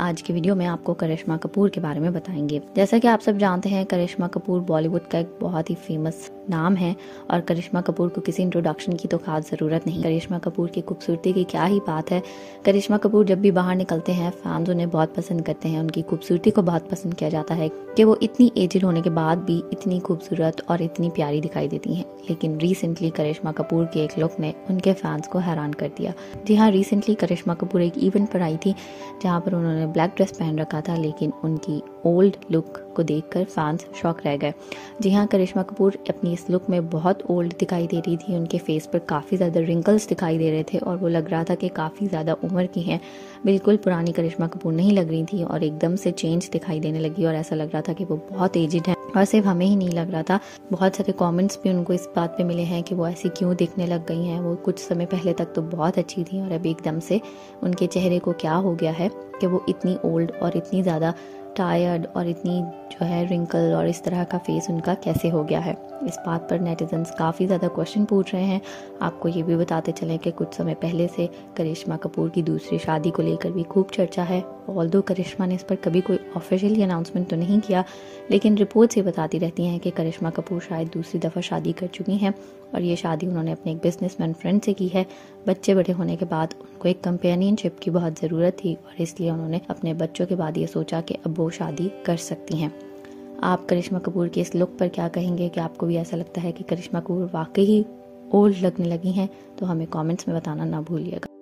आज की वीडियो में आपको करिश्मा कपूर के बारे में बताएँगे। जैसा कि आप सब जानते हैं, करिश्मा कपूर बॉलीवुड का एक बहुत ही फ़ेमस नाम है और करिश्मा कपूर को किसी इंट्रोडक्शन की तो खास ज़रूरत नहीं। करिश्मा कपूर की खूबसूरती की क्या ही बात है। करिश्मा कपूर जब भी बाहर निकलते हैं फैंस उन्हें बहुत पसंद करते हैं। उनकी खूबसूरती को बहुत पसंद किया जाता है कि वो इतनी एजड होने के बाद भी इतनी खूबसूरत और इतनी प्यारी दिखाई देती हैं। लेकिन रिसेंटली करिश्मा कपूर के एक लुक ने उनके फैंस को हैरान कर दिया। जी हाँ रिसेंटली करिश्मा कपूर एक इवेंट पर आई थी, जहाँ पर उन्होंने ब्लैक ड्रेस पहन रखा था, लेकिन उनकी ओल्ड लुक को देखकर फैंस शॉक रह गए। जी हाँ करिश्मा कपूर अपनी इस लुक में बहुत ओल्ड दिखाई दे रही थी। उनके फेस पर काफ़ी ज़्यादा रिंकल्स दिखाई दे रहे थे और वो लग रहा था कि काफ़ी ज़्यादा उम्र की हैं। बिल्कुल पुरानी करिश्मा कपूर नहीं लग रही थी और एकदम से चेंज दिखाई देने लगी और ऐसा लग रहा था कि वो बहुत एजड है। और सिर्फ़ हमें ही नहीं लग रहा था, बहुत सारे कमेंट्स भी उनको इस बात पे मिले हैं कि वो ऐसी क्यों दिखने लग गई हैं। वो कुछ समय पहले तक तो बहुत अच्छी थी और अभी एकदम से उनके चेहरे को क्या हो गया है कि वो इतनी ओल्ड और इतनी ज़्यादा टायर्ड और इतनी जो है रिंकल और इस तरह का फेस उनका कैसे हो गया है? इस बात पर नेटिजन्स काफ़ी ज़्यादा क्वेश्चन पूछ रहे हैं। आपको ये भी बताते चलें कि कुछ समय पहले से करिश्मा कपूर की दूसरी शादी को लेकर भी खूब चर्चा है। ऑल दो करिश्मा ने इस पर कभी कोई ऑफिशियली अनाउंसमेंट तो नहीं किया, लेकिन रिपोर्ट्स ये बताती रहती हैं कि करिश्मा कपूर शायद दूसरी दफ़ा शादी कर चुकी हैं और ये शादी उन्होंने अपने एक बिजनेसमैन फ्रेंड से की है। बच्चे बड़े होने के बाद उनको एक कंपेनियनशिप की बहुत ज़रूरत थी और इसलिए उन्होंने अपने बच्चों के बाद ये सोचा कि अब वो शादी कर सकती हैं। आप करिश्मा कपूर के इस लुक पर क्या कहेंगे? कि आपको भी ऐसा लगता है कि करिश्मा कपूर वाकई ओल्ड लगने लगी हैं? तो हमें कमेंट्स में बताना ना भूलिएगा।